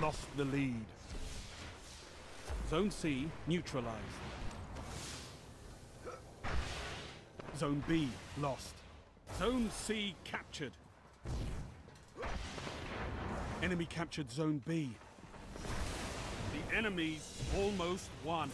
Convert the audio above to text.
lost the lead. Zone C neutralized. Zone B lost. Zone C captured. Enemy captured Zone B. The enemy almost won.